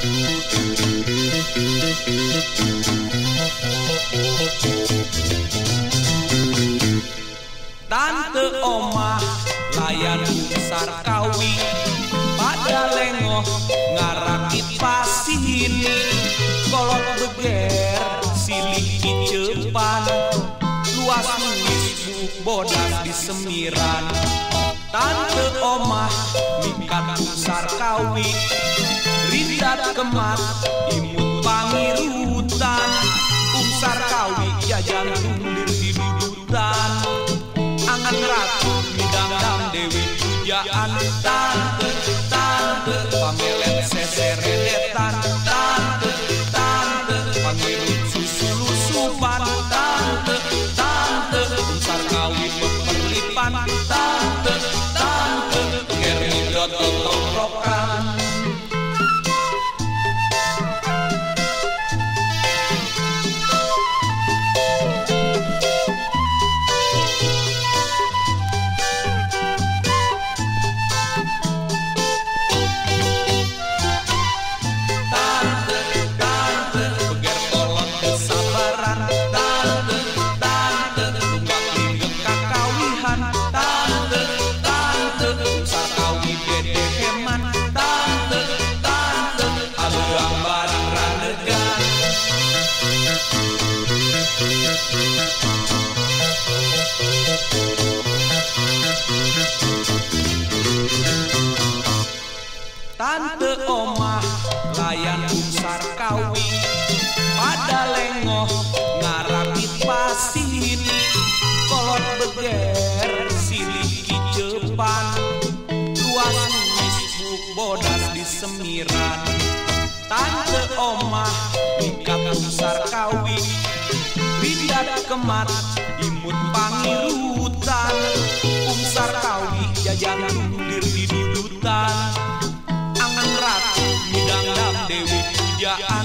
Tante omah layan besar kawi pada lengoh ngarakit pasini kolot beger silih cepan luas nulis buk bodas di semiran. Tante omah mikat besar kawi kemat imut pangirutan Umsar kawi jajan tulir di dudutan. Angan ratu Tante omah layan umsar kawi. Pada lengoh ngarakit pasin kolot beger silih kicepan luas nulis buk bodas di semiran. Tante omah nikat umsar kawi. Bidat kemat imut pangiru jantung diri di dutan Angrat midang Dewi Pujaan